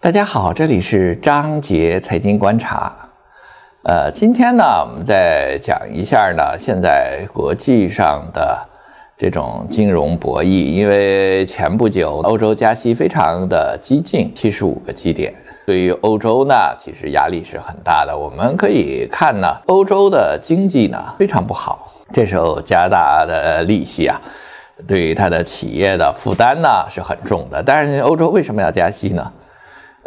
大家好，这里是张杰财经观察。呃，今天呢，我们再讲一下呢，现在国际上的这种金融博弈。因为前不久欧洲加息非常的激进，七十五个基点，对于欧洲呢，其实压力是很大的。我们可以看呢，欧洲的经济呢非常不好，这时候加大的利息啊，对于它的企业的负担呢是很重的。但是欧洲为什么要加息呢？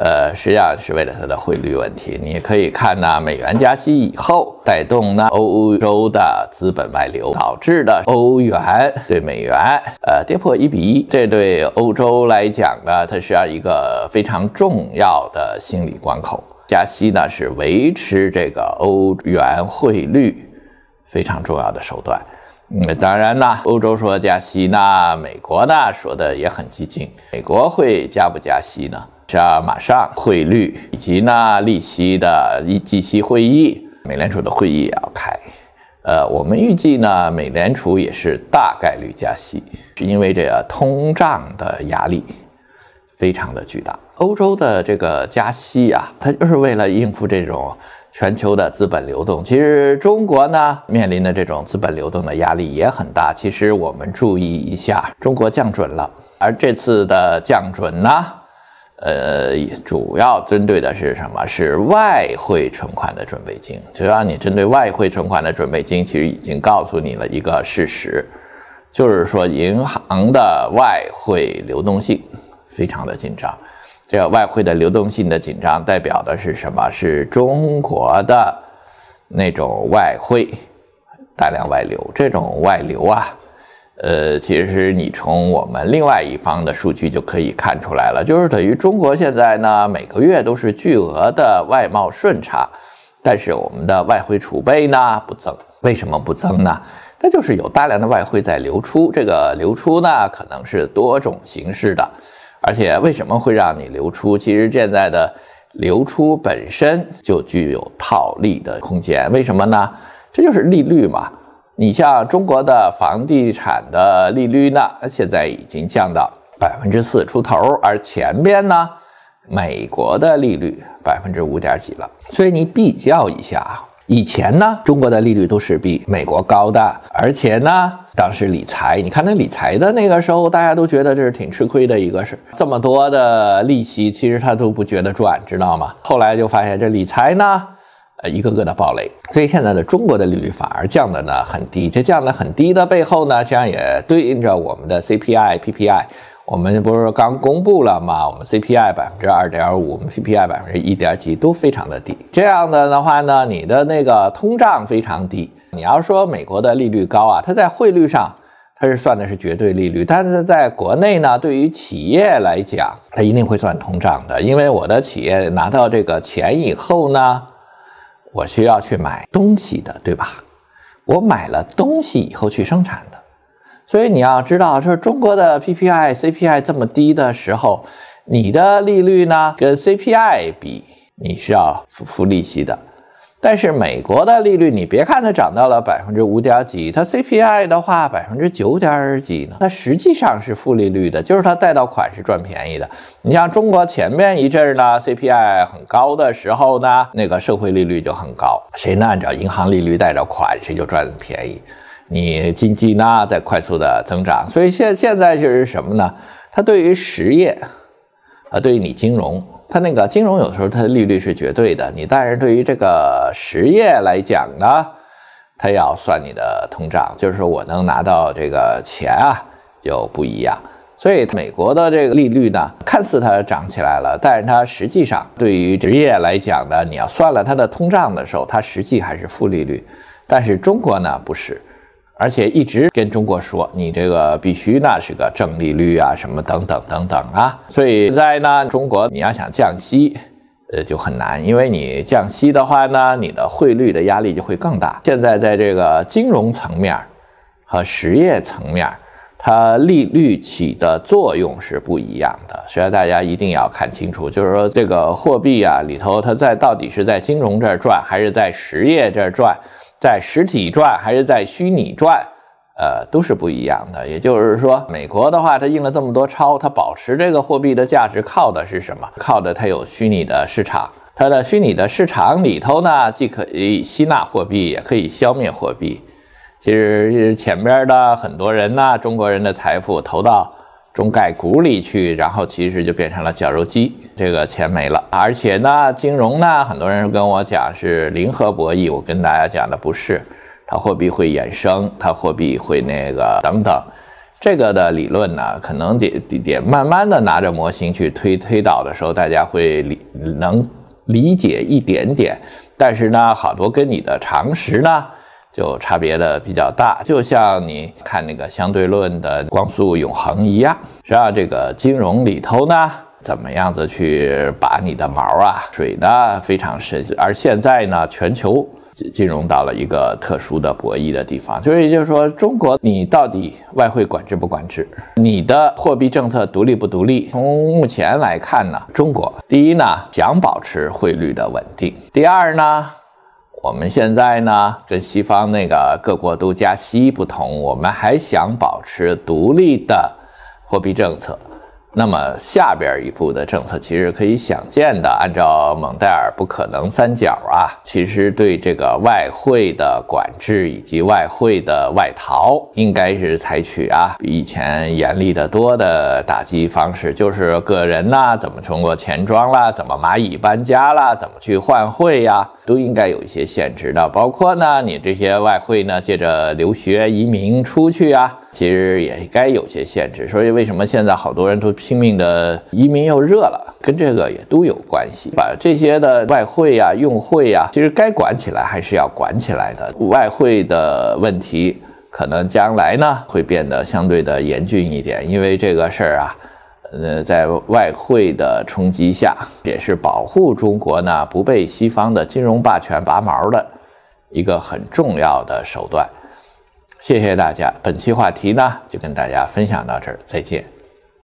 呃，实际上是为了它的汇率问题。你可以看呢，美元加息以后，带动呢欧洲的资本外流，导致的欧元对美元呃跌破一比一。这对欧洲来讲呢，它是要一个非常重要的心理关口。加息呢是维持这个欧元汇率非常重要的手段。嗯，当然呢，欧洲说加息，那美国呢说的也很激进。美国会加不加息呢？像马上汇率以及呢利息的一计息会议，美联储的会议也要开。呃，我们预计呢，美联储也是大概率加息，是因为这个通胀的压力非常的巨大。欧洲的这个加息啊，它就是为了应付这种全球的资本流动。其实中国呢面临的这种资本流动的压力也很大。其实我们注意一下，中国降准了，而这次的降准呢？呃，主要针对的是什么？是外汇存款的准备金。只要你针对外汇存款的准备金，其实已经告诉你了一个事实，就是说银行的外汇流动性非常的紧张。这个外汇的流动性的紧张，代表的是什么？是中国的那种外汇大量外流。这种外流啊。呃，其实你从我们另外一方的数据就可以看出来了，就是等于中国现在呢每个月都是巨额的外贸顺差，但是我们的外汇储备呢不增，为什么不增呢？那就是有大量的外汇在流出，这个流出呢可能是多种形式的，而且为什么会让你流出？其实现在的流出本身就具有套利的空间，为什么呢？这就是利率嘛。你像中国的房地产的利率呢，现在已经降到百分之四出头，而前边呢，美国的利率百分之五点几了。所以你比较一下啊，以前呢，中国的利率都是比美国高的，而且呢，当时理财，你看那理财的那个时候，大家都觉得这是挺吃亏的一个事，这么多的利息，其实他都不觉得赚，知道吗？后来就发现这理财呢。呃，一个个的暴雷，所以现在的中国的利率反而降的呢很低。这降的很低的背后呢，实际上也对应着我们的 CPI、PPI。我们不是刚公布了吗？我们 CPI 百分之二点五，我们 PPI 百分之一点几，都非常的低。这样的的话呢，你的那个通胀非常低。你要说美国的利率高啊，它在汇率上它是算的是绝对利率，但是在国内呢，对于企业来讲，它一定会算通胀的，因为我的企业拿到这个钱以后呢。我需要去买东西的，对吧？我买了东西以后去生产的，所以你要知道，说中国的 PPI、CPI 这么低的时候，你的利率呢跟 CPI 比，你是要付付利息的。但是美国的利率，你别看它涨到了百分之五点几，它 CPI 的话百分之九点几呢，它实际上是负利率的，就是它贷到款是赚便宜的。你像中国前面一阵呢，CPI 很高的时候呢，那个社会利率就很高，谁呢？按照银行利率贷着款，谁就赚便宜。你经济呢在快速的增长，所以现现在就是什么呢？它对于实业，啊，对于你金融。它那个金融有时候它的利率是绝对的，你但是对于这个实业来讲呢，它要算你的通胀，就是说我能拿到这个钱啊就不一样。所以美国的这个利率呢，看似它涨起来了，但是它实际上对于职业来讲呢，你要算了它的通胀的时候，它实际还是负利率。但是中国呢不是。而且一直跟中国说，你这个必须呢是个正利率啊，什么等等等等啊。所以现在呢，中国你要想降息，呃，就很难，因为你降息的话呢，你的汇率的压力就会更大。现在在这个金融层面和实业层面，它利率起的作用是不一样的。所以大家一定要看清楚，就是说这个货币啊里头，它在到底是在金融这儿转，还是在实业这儿转？在实体赚还是在虚拟赚，呃，都是不一样的。也就是说，美国的话，它印了这么多钞，它保持这个货币的价值靠的是什么？靠的它有虚拟的市场，它的虚拟的市场里头呢，既可以吸纳货币，也可以消灭货币。其实前边的很多人呢，中国人的财富投到。中概股里去，然后其实就变成了绞肉机，这个钱没了。而且呢，金融呢，很多人跟我讲是零和博弈，我跟大家讲的不是，它货币会衍生，它货币会那个等等，这个的理论呢，可能得得得慢慢的拿着模型去推推导的时候，大家会理能理解一点点，但是呢，好多跟你的常识呢。就差别的比较大，就像你看那个相对论的光速永恒一样。实际上，这个金融里头呢，怎么样子去把你的毛啊？水呢非常深，而现在呢，全球金融到了一个特殊的博弈的地方。所以就是说，中国你到底外汇管制不管制？你的货币政策独立不独立？从目前来看呢，中国第一呢想保持汇率的稳定，第二呢。我们现在呢，跟西方那个各国都加息不同，我们还想保持独立的货币政策。那么下边一步的政策其实可以想见的，按照蒙代尔不可能三角啊，其实对这个外汇的管制以及外汇的外逃，应该是采取啊比以前严厉的多的打击方式，就是个人呐怎么通过钱庄啦，怎么蚂蚁搬家啦，怎么去换汇呀，都应该有一些限制的。包括呢，你这些外汇呢，借着留学移民出去啊。其实也该有些限制，所以为什么现在好多人都拼命的移民又热了，跟这个也都有关系。把这些的外汇呀、用汇呀，其实该管起来还是要管起来的。外汇的问题可能将来呢会变得相对的严峻一点，因为这个事儿啊，呃，在外汇的冲击下，也是保护中国呢不被西方的金融霸权拔毛的一个很重要的手段。谢谢大家，本期话题呢就跟大家分享到这儿，再见。